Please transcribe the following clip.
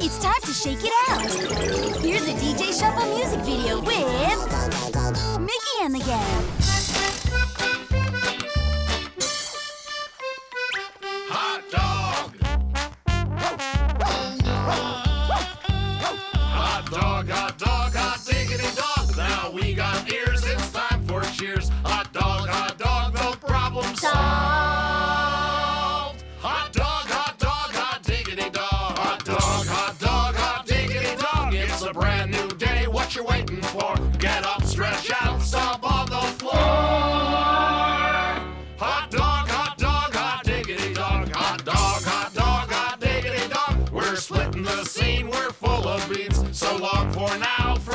It's time to shake it out. Here's a DJ Shuffle music video with Mickey and the Gang. Hot dog. Hot dog, hot dog, hot a brand new day, what you waiting for? Get up, stretch out, stomp on the floor. Hot dog, hot dog, hot diggity dog. Hot dog, hot dog, hot diggity dog. We're splitting the scene, we're full of beans. So long for now from